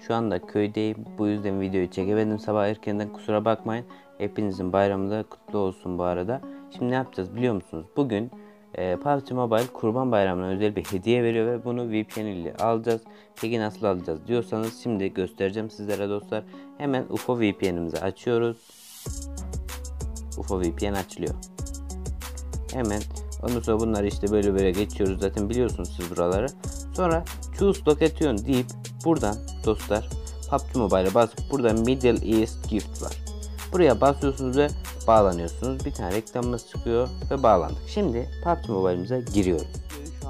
Şu anda köydeyim. Bu yüzden videoyu çekemedim sabah erkenden kusura bakmayın. Hepinizin bayramı da kutlu olsun bu arada. Şimdi ne yapacağız biliyor musunuz? Bugün e, PUBG Mobile Kurban Bayramı'na özel bir hediye veriyor ve bunu VPN ile alacağız. Peki nasıl alacağız diyorsanız şimdi göstereceğim sizlere dostlar. Hemen UFO VPN'imizi açıyoruz. UFO VPN açılıyor. Hemen ondan sonra bunları işte böyle böyle geçiyoruz zaten biliyorsunuz siz buraları. Sonra choose location deyip buradan dostlar PUBG Mobile'a basıp burada Middle East Gift var. Buraya basıyorsunuz ve bağlanıyorsunuz. Bir tane reklamımız çıkıyor ve bağlandık. Şimdi PUBG Mobile'imize giriyoruz.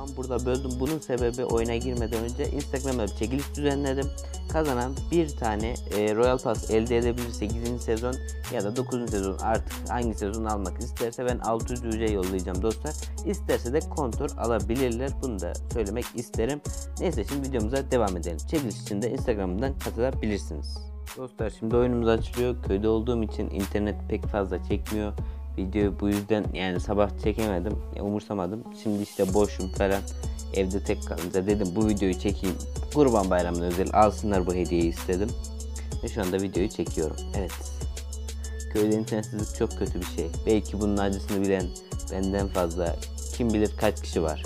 An burada böldüm. Bunun sebebi oyuna girmeden önce Instagram'da bir çekiliş düzenledim. Kazanan bir tane e, Royal Pass elde edebilir 8. sezon ya da 9. sezon artık hangi sezon almak isterse ben 600 UC yollayacağım dostlar. İsterse de kontör alabilirler. Bunu da söylemek isterim. Neyse şimdi videomuza devam edelim. Çekiliş için de Instagram'dan katılabilirsiniz. Dostlar şimdi oyunumuz açılıyor. Köyde olduğum için internet pek fazla çekmiyor. Videoyu bu yüzden yani sabah çekemedim. Ya, umursamadım. Şimdi işte boşum falan. Evde tek kalınca dedim bu videoyu çekeyim. Kurban Bayramı'na özel alsınlar bu hediyeyi istedim. Ve şu anda videoyu çekiyorum. Evet. Köyde internetsizlik çok kötü bir şey. Belki bunun acısını bilen benden fazla kim bilir kaç kişi var.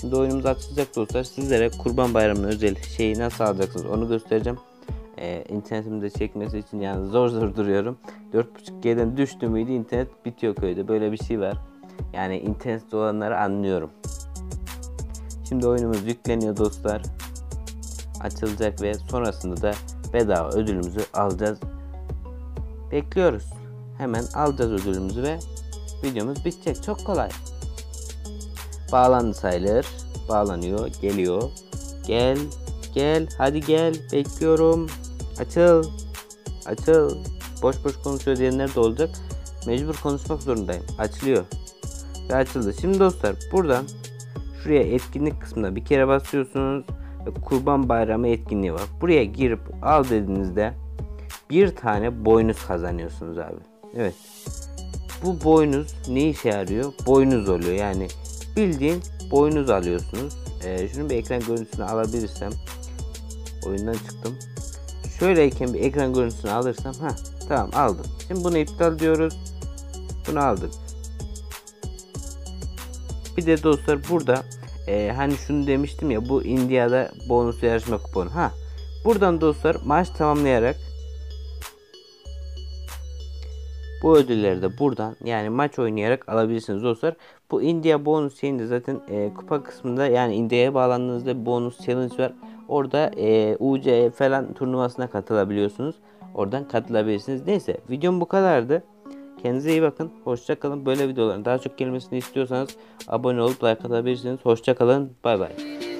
Şimdi oyunumuz açılacak dostlar. Sizlere Kurban Bayramı'na özel şeyi nasıl alacaksınız onu göstereceğim e, internetimin de çekmesi için yani zor zor duruyorum. 4.5G'den düştü müydü internet bitiyor köyde. Böyle bir şey var. Yani internet olanları anlıyorum. Şimdi oyunumuz yükleniyor dostlar. Açılacak ve sonrasında da bedava ödülümüzü alacağız. Bekliyoruz. Hemen alacağız ödülümüzü ve videomuz bitecek. Çok kolay. Bağlandı sayılır. Bağlanıyor. Geliyor. Gel. Gel. Hadi gel. Bekliyorum. Açıl. Açıl. Boş boş konuşuyor diyenler de olacak. Mecbur konuşmak zorundayım. Açılıyor. Ve açıldı. Şimdi dostlar buradan şuraya etkinlik kısmına bir kere basıyorsunuz. Ve Kurban Bayramı etkinliği var. Buraya girip al dediğinizde bir tane boynuz kazanıyorsunuz abi. Evet. Bu boynuz ne işe yarıyor? Boynuz oluyor. Yani bildiğin boynuz alıyorsunuz. Ee, şunun bir ekran görüntüsünü alabilirsem oyundan çıktım. Şöyleyken bir ekran görüntüsünü alırsam ha tamam aldım. Şimdi bunu iptal diyoruz. Bunu aldık. Bir de dostlar burada e, hani şunu demiştim ya bu India'da bonus yarışma kuponu. Ha buradan dostlar maç tamamlayarak bu ödülleri de buradan yani maç oynayarak alabilirsiniz dostlar. Bu India bonus şeyinde zaten e, kupa kısmında yani India'ya bağlandığınızda bonus challenge var. Orada e, UC falan turnuvasına katılabiliyorsunuz. Oradan katılabilirsiniz. Neyse videom bu kadardı. Kendinize iyi bakın. Hoşça kalın. Böyle videoların daha çok gelmesini istiyorsanız abone olup like atabilirsiniz. Hoşça kalın. Bay bay.